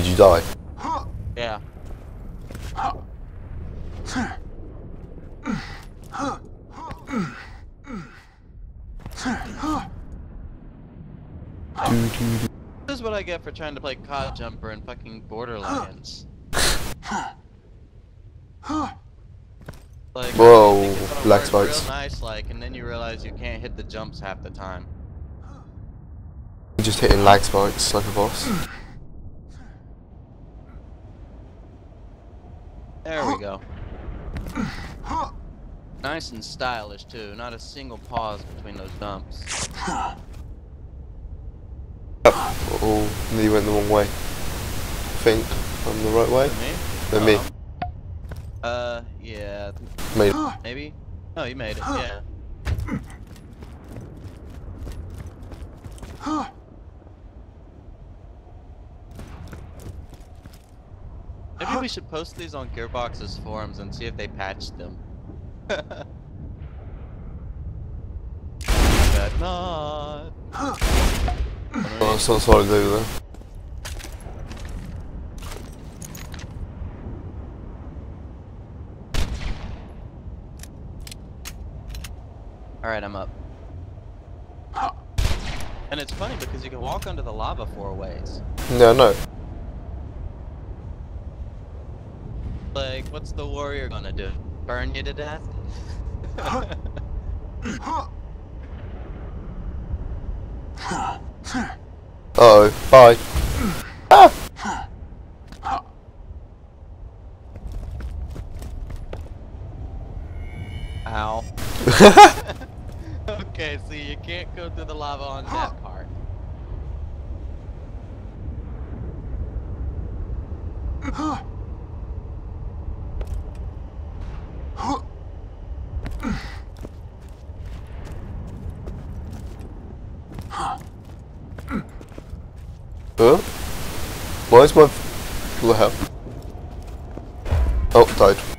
Did you die? Yeah. This is what I get for trying to play COD Jumper and fucking Borderlands. Like, Whoa, you think it's gonna black work spikes. Real nice, like, and then you realize you can't hit the jumps half the time. Just hitting lag spikes like a boss. There we go. Nice and stylish too. Not a single pause between those dumps. Oh, nearly went the wrong way. I think I'm the right way. Me? Then me. Oh. Uh, yeah, Made maybe. No, you made it. Yeah. Maybe we should post these on Gearbox's forums and see if they patched them. Bet not. Oh, solid over. Alright, I'm up. And it's funny because you can walk under the lava four ways. No, no. Like, what's the warrior gonna do? Burn you to death? Uh oh, bye. Ah! Ow. okay, see, you can't go through the lava on that part. Huh? Why is my... What hell? Oh, died.